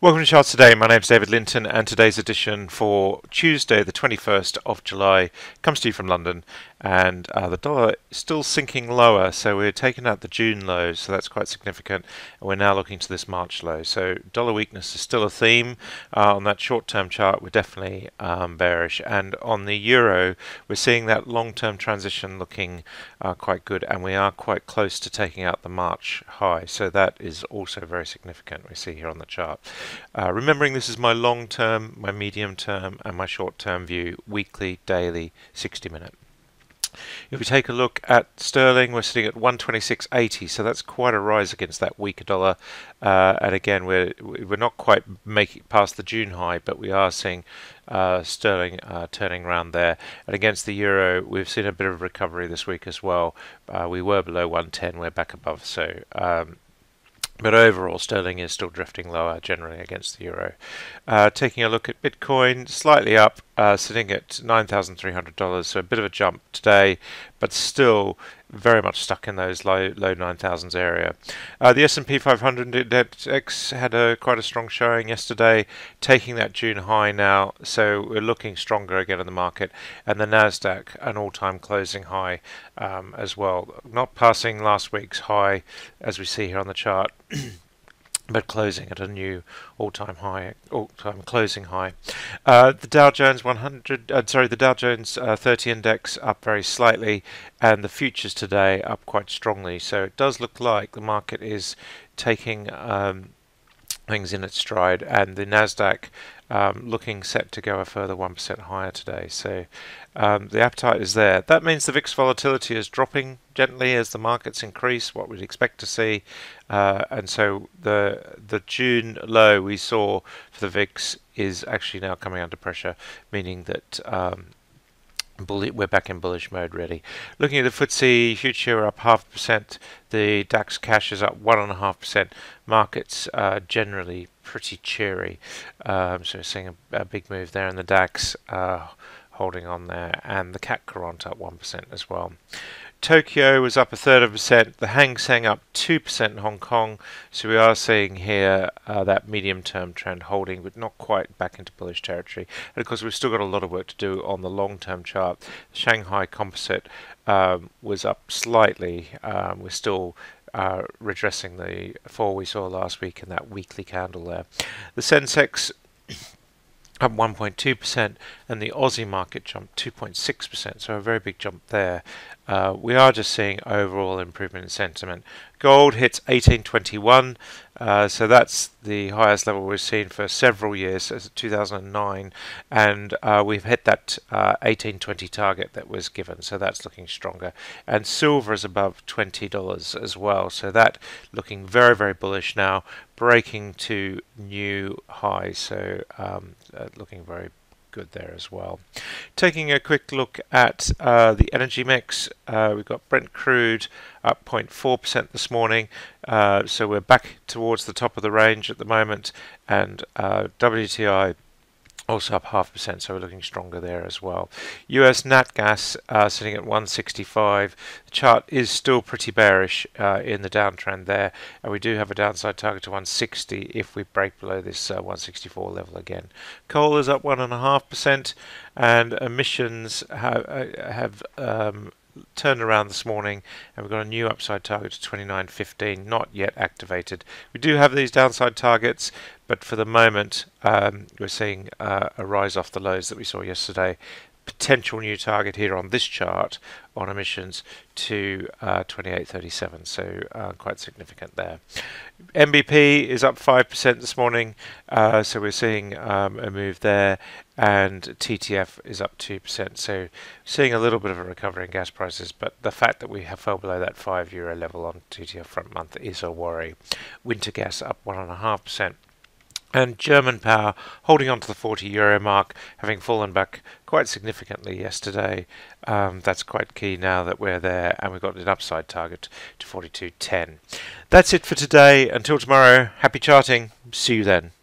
Welcome to Charts Today. My name is David Linton, and today's edition for Tuesday, the 21st of July, comes to you from London. And uh, the dollar is still sinking lower, so we're taking out the June low, so that's quite significant. And we're now looking to this March low. So dollar weakness is still a theme. Uh, on that short-term chart, we're definitely um, bearish. And on the euro, we're seeing that long-term transition looking uh, quite good, and we are quite close to taking out the March high. So that is also very significant. We see here on the chart. Uh, remembering this is my long term, my medium term, and my short term view, weekly, daily, 60 minute. If we take a look at sterling, we're sitting at 126.80, so that's quite a rise against that weaker dollar. Uh, and again, we're we're not quite making past the June high, but we are seeing uh, sterling uh, turning around there. And against the euro, we've seen a bit of recovery this week as well. Uh, we were below 110, we're back above. So um, but overall, sterling is still drifting lower generally against the euro. Uh, taking a look at Bitcoin, slightly up, uh, sitting at $9,300, so a bit of a jump today, but still very much stuck in those low low 9000s area. Uh, the S&P 500 index had a quite a strong showing yesterday, taking that June high now, so we're looking stronger again in the market. And the Nasdaq an all-time closing high um, as well, not passing last week's high as we see here on the chart. but closing at a new all-time high, all-time closing high. Uh, the Dow Jones 100, uh, sorry, the Dow Jones uh, 30 index up very slightly, and the futures today up quite strongly. So it does look like the market is taking um, things in its stride, and the Nasdaq um, looking set to go a further 1% higher today. So um, the appetite is there. That means the VIX volatility is dropping gently as the markets increase, what we'd expect to see. Uh, and so the the June low we saw for the VIX is actually now coming under pressure, meaning that um, we're back in bullish mode really. Looking at the FTSE, future up half percent. The DAX cash is up one and a half percent. Markets are generally pretty cheery. Um, so we're seeing a, a, big move there in the DAX. Uh, holding on there, and the CAC Quarante up 1% as well. Tokyo was up a third of a percent. The Hang Seng up 2% in Hong Kong. So we are seeing here uh, that medium term trend holding, but not quite back into bullish territory. And of course, we've still got a lot of work to do on the long term chart. Shanghai Composite um, was up slightly. Um, we're still uh, redressing the fall we saw last week in that weekly candle there. The Sensex up 1.2%, and the Aussie market jumped 2.6%, so a very big jump there. Uh, we are just seeing overall improvement in sentiment. Gold hits 1821, uh, so that's the highest level we've seen for several years, since 2009, and uh, we've hit that 1820 uh, target that was given, so that's looking stronger. And silver is above $20 as well, so that looking very, very bullish now, breaking to new highs, so um, uh, looking very good there as well. Taking a quick look at uh, the energy mix, uh, we've got Brent crude up 0.4% this morning, uh, so we're back towards the top of the range at the moment, and uh, WTI also up half percent, so we're looking stronger there as well. US nat gas uh, sitting at 165. The chart is still pretty bearish uh, in the downtrend there, and we do have a downside target to 160 if we break below this uh, 164 level again. Coal is up one and a half percent, and emissions have uh, have um, turned around this morning and we've got a new upside target to 29.15 not yet activated. We do have these downside targets but for the moment um, we're seeing uh, a rise off the lows that we saw yesterday potential new target here on this chart on emissions to uh, 2837 so uh, quite significant there. NBP is up 5% this morning uh, so we're seeing um, a move there and TTF is up 2% so seeing a little bit of a recovery in gas prices but the fact that we have fell below that 5 euro level on TTF front month is a worry. Winter gas up 1.5% and German power holding on to the 40 euro mark, having fallen back quite significantly yesterday. Um, that's quite key now that we're there, and we've got an upside target to 42.10. That's it for today. Until tomorrow, happy charting. See you then.